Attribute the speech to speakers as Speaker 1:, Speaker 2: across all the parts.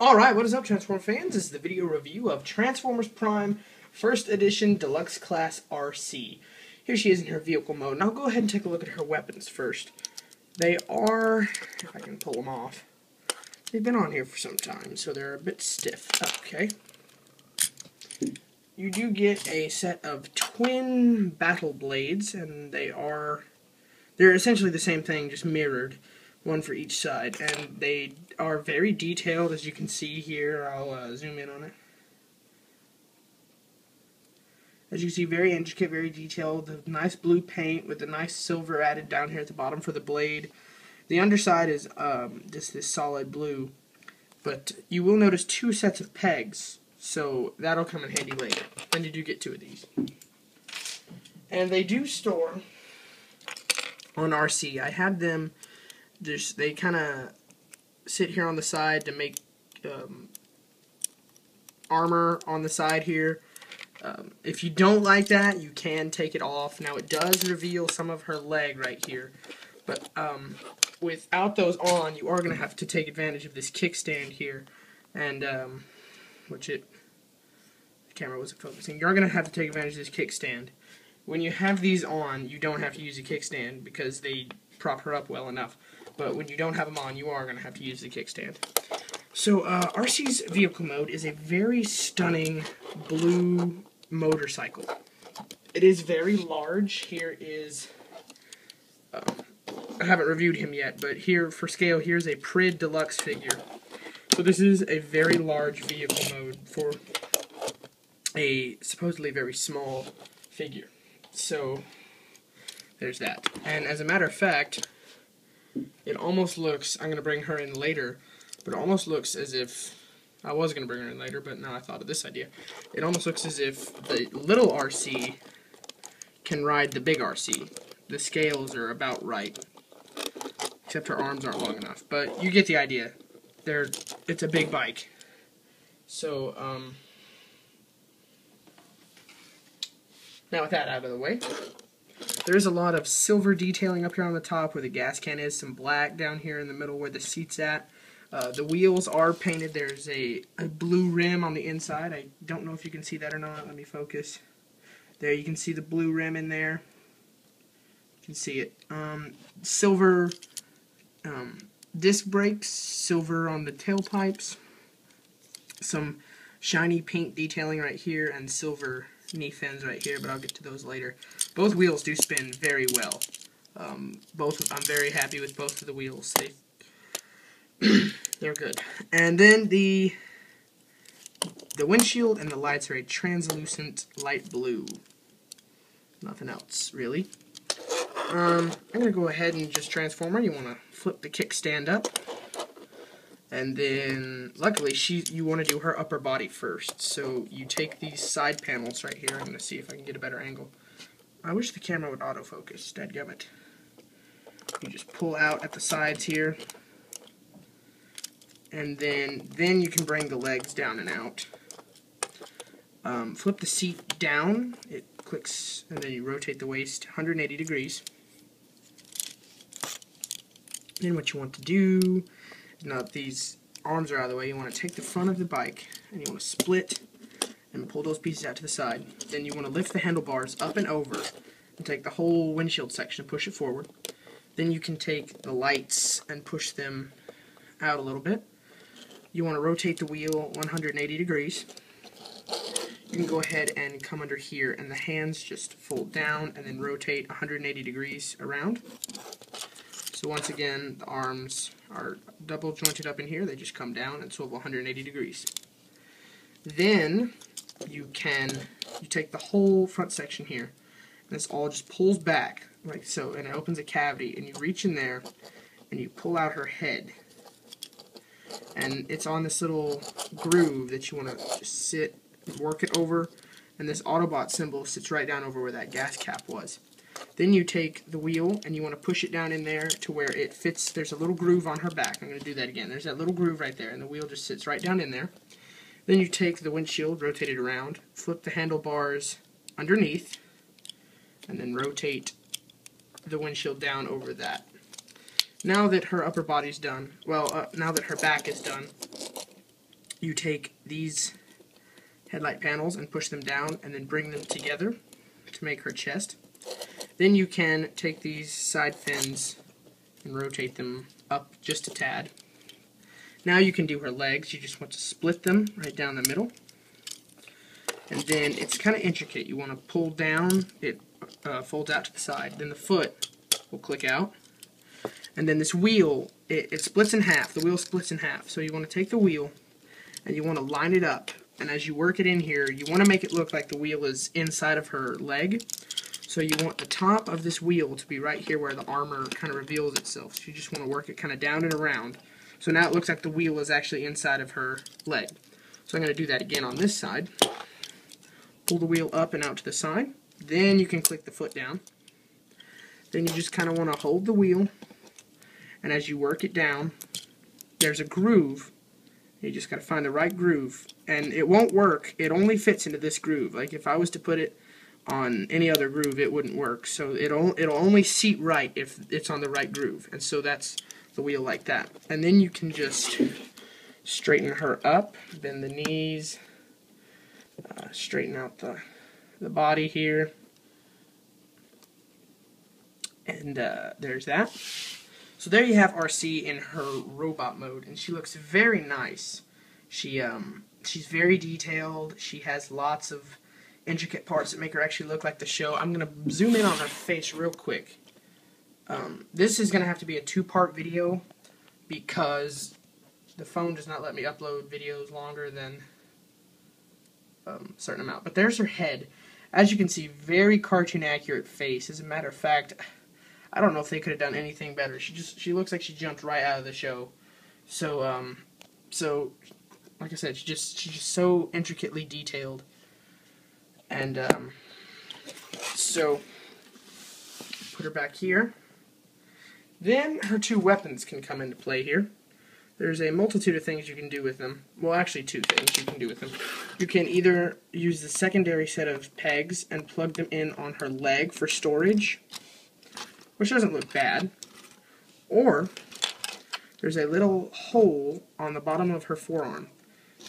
Speaker 1: Alright, what is up, Transformers fans? This is the video review of Transformers Prime First Edition Deluxe Class Arcee. Here she is in her vehicle mode, and I'll go ahead and take a look at her weapons first. They are, if I can pull them off, they've been on here for some time, so they're a bit stiff. Okay. You do get a set of twin battle blades, and they are, they're essentially the same thing, just mirrored one for each side, and they are very detailed, as you can see here. I'll uh, zoom in on it. As you can see, very intricate, very detailed. The nice blue paint with the nice silver added down here at the bottom for the blade. The underside is um, just this solid blue, but you will notice two sets of pegs, so that'll come in handy later. When you do get two of these? And they do store on Arcee. I had them they kind of sit here on the side to make um, armor on the side here. Um, if you don't like that, you can take it off. Now it does reveal some of her leg right here, but um, without those on, you are going to have to take advantage of this kickstand here, and um, which it the camera wasn't focusing. You're going to have to take advantage of this kickstand. When you have these on, you don't have to use a kickstand because they prop her up well enough but when you don't have them on, you are going to have to use the kickstand. So, uh, Arcee's vehicle mode is a very stunning blue motorcycle. It is very large. Here is, uh, I haven't reviewed him yet, but here, for scale, here's a Prid Deluxe figure. So this is a very large vehicle mode for a supposedly very small figure. So, there's that. And as a matter of fact, it almost looks, I'm going to bring her in later, but it almost looks as if, I was going to bring her in later, but now I thought of this idea. It almost looks as if the little Arcee can ride the big Arcee. The scales are about right, except her arms aren't long enough, but you get the idea. They're, it's a big bike. So, um, now with that out of the way, there's a lot of silver detailing up here on the top where the gas can is, some black down here in the middle where the seat's at. Uh, the wheels are painted. There's a, a blue rim on the inside. I don't know if you can see that or not. Let me focus. There, you can see the blue rim in there. You can see it. Um, silver um, disc brakes, silver on the tailpipes, some shiny paint detailing right here, and silver knee fins right here, but I'll get to those later. Both wheels do spin very well. Um, both I'm very happy with both of the wheels. They they're good. And then the the windshield and the lights are a translucent light blue. Nothing else really. Um, I'm gonna go ahead and just transform her. You want to flip the kickstand up. And then, luckily, she you want to do her upper body first. So you take these side panels right here. I'm going to see if I can get a better angle. I wish the camera would autofocus. Dadgummit. You just pull out at the sides here. And then, then you can bring the legs down and out. Um, flip the seat down. It clicks, and then you rotate the waist 180 degrees. Then what you want to do now that these arms are out of the way, you want to take the front of the bike and you want to split and pull those pieces out to the side. Then you want to lift the handlebars up and over and take the whole windshield section and push it forward. Then you can take the lights and push them out a little bit. You want to rotate the wheel 180 degrees. You can go ahead and come under here and the hands just fold down and then rotate 180 degrees around. So once again, the arms are double jointed up in here. They just come down and swivel 180 degrees. Then you can, you take the whole front section here, and this all just pulls back, like so, and it opens a cavity, and you reach in there, and you pull out her head. And it's on this little groove that you want to just sit, work it over, and this Autobot symbol sits right down over where that gas cap was. Then you take the wheel and you want to push it down in there to where it fits. There's a little groove on her back. I'm going to do that again. There's that little groove right there, and the wheel just sits right down in there. Then you take the windshield, rotate it around, flip the handlebars underneath, and then rotate the windshield down over that. Now that her upper body's done, well, uh, now that her back is done, you take these headlight panels and push them down and then bring them together to make her chest. Then you can take these side fins and rotate them up just a tad. Now you can do her legs. You just want to split them right down the middle. And then it's kind of intricate. You want to pull down, it uh, folds out to the side. Then the foot will click out. And then this wheel, it, it splits in half. The wheel splits in half. So you want to take the wheel and you want to line it up. And as you work it in here, you want to make it look like the wheel is inside of her leg. So you want the top of this wheel to be right here where the armor kind of reveals itself. So you just want to work it kind of down and around. So now it looks like the wheel is actually inside of her leg. So I'm going to do that again on this side. Pull the wheel up and out to the side. Then you can click the foot down. Then you just kind of want to hold the wheel. And as you work it down, there's a groove. You just got to find the right groove. And it won't work. It only fits into this groove. Like if I was to put it on any other groove, it wouldn't work. So it'll, it'll only seat right if it's on the right groove. And so that's the wheel like that. And then you can just straighten her up, bend the knees, uh, straighten out the, the body here. And uh, there's that. So there you have Arcee in her robot mode, and she looks very nice. She um, she's very detailed. She has lots of intricate parts that make her actually look like the show. I'm gonna zoom in on her face real quick. Um, this is gonna have to be a two-part video because the phone does not let me upload videos longer than um, a certain amount. But there's her head. As you can see, very cartoon accurate face. As a matter of fact, I don't know if they could have done anything better. She just she looks like she jumped right out of the show. So um, so like I said, she just she's just so intricately detailed. And um, so put her back here. Then her two weapons can come into play here. There's a multitude of things you can do with them. Well, actually two things you can do with them. You can either use the secondary set of pegs and plug them in on her leg for storage which doesn't look bad. Or there's a little hole on the bottom of her forearm.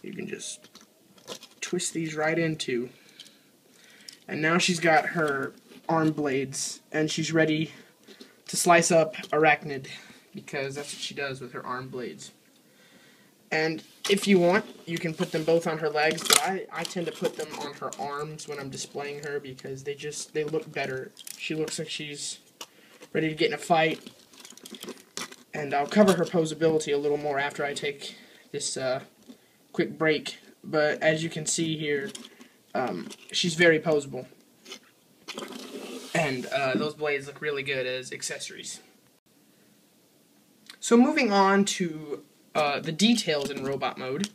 Speaker 1: You can just twist these right into. And now she's got her arm blades, and she's ready to slice up Airachnid, because that's what she does with her arm blades. And if you want, you can put them both on her legs, but I, I tend to put them on her arms when I'm displaying her because they just, they look better. She looks like she's ready to get in a fight. And I'll cover her posability a little more after I take this uh, quick break. But as you can see here, um, she's very posable. And uh, those blades look really good as accessories. So moving on to uh, the details in robot mode.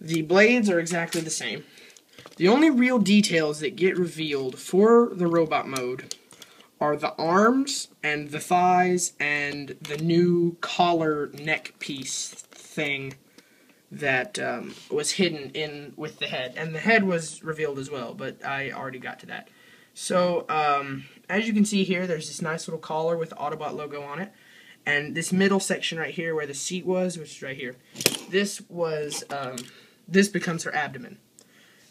Speaker 1: The blades are exactly the same. The only real details that get revealed for the robot mode are the arms and the thighs and the new collar neck piece thing that um, was hidden in with the head. And the head was revealed as well, but I already got to that. So, um, as you can see here, there's this nice little collar with Autobot logo on it. And this middle section right here where the seat was, which is right here, this was, um, this becomes her abdomen.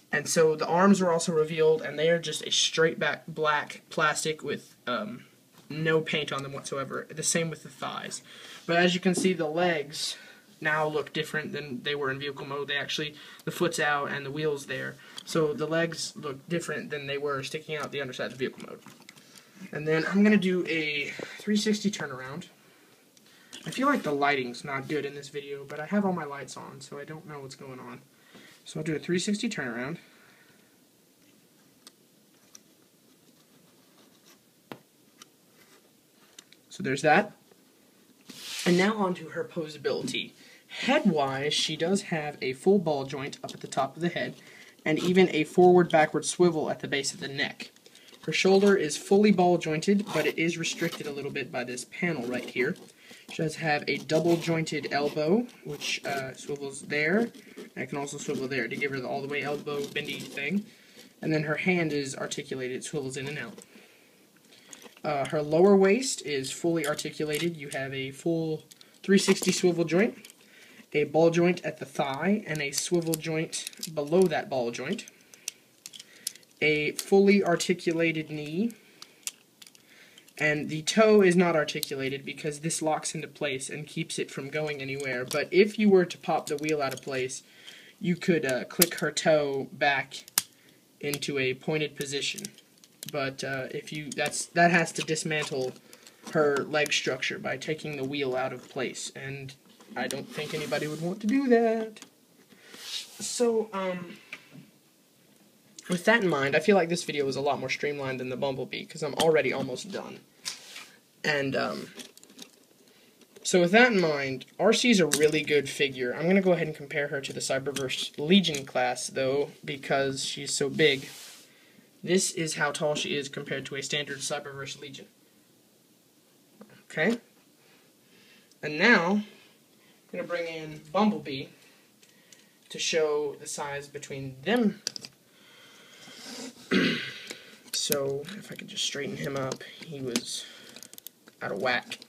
Speaker 1: And so the arms are also revealed, and they are just a straight back black plastic with um, no paint on them whatsoever. The same with the thighs. But as you can see, the legs now look different than they were in vehicle mode. They actually, the foot's out and the wheel's there. So the legs look different than they were sticking out the underside of vehicle mode. And then I'm going to do a 360 turnaround. I feel like the lighting's not good in this video, but I have all my lights on, so I don't know what's going on. So I'll do a 360 turnaround. So there's that. And now on to her posability. Head-wise, she does have a full ball joint up at the top of the head, and even a forward-backward swivel at the base of the neck. Her shoulder is fully ball jointed, but it is restricted a little bit by this panel right here. She does have a double jointed elbow, which uh, swivels there, and it can also swivel there to give her the all the way elbow bendy thing. And then her hand is articulated, it swivels in and out. Uh, her lower waist is fully articulated. You have a full 360 swivel joint, a ball joint at the thigh, and a swivel joint below that ball joint, a fully articulated knee, and the toe is not articulated because this locks into place and keeps it from going anywhere. But if you were to pop the wheel out of place, you could uh, click her toe back into a pointed position. But uh, if you that's that has to dismantle her leg structure by taking the wheel out of place, and I don't think anybody would want to do that. So, um, with that in mind, I feel like this video was a lot more streamlined than the Bumblebee, because I'm already almost done. And, um, so with that in mind, Arcee's a really good figure. I'm going to go ahead and compare her to the Cyberverse Legion class, though, because she's so big. This is how tall she is compared to a standard Cyberverse Legion. Okay? And now, I'm going to bring in Bumblebee to show the size between them. so, if I could just straighten him up, he was out of whack.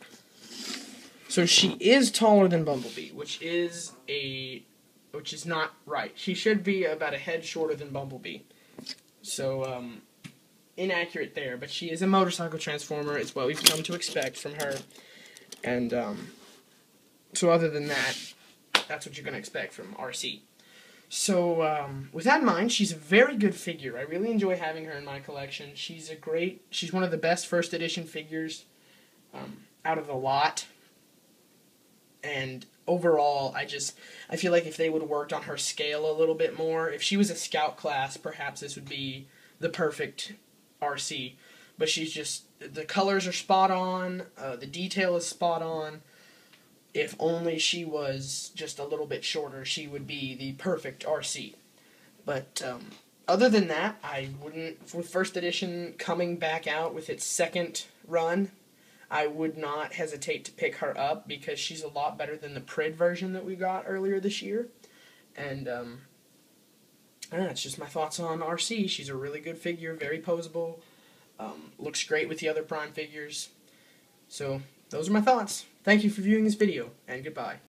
Speaker 1: So she is taller than Bumblebee, which is a which is not right. She should be about a head shorter than Bumblebee. So um, inaccurate there, but she is a motorcycle transformer. It's what we've come to expect from her. And um, so other than that, that's what you're going to expect from Arcee. So, um, with that in mind, she's a very good figure. I really enjoy having her in my collection. She's a great, she's one of the best first edition figures um, out of the lot. And overall, I just, I feel like if they would worked on her scale a little bit more, if she was a scout class, perhaps this would be the perfect Arcee. But she's just, the colors are spot on, uh, the detail is spot on if only she was just a little bit shorter, she would be the perfect Arcee. But um, other than that, I wouldn't. For first edition coming back out with its second run, I would not hesitate to pick her up because she's a lot better than the Prid version that we got earlier this year. And um, I don't know, it's just my thoughts on Arcee. She's a really good figure, very posable, um, looks great with the other Prime figures. So those are my thoughts. Thank you for viewing this video, and goodbye.